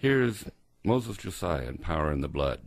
Here's Moses Josiah in Power in the Blood.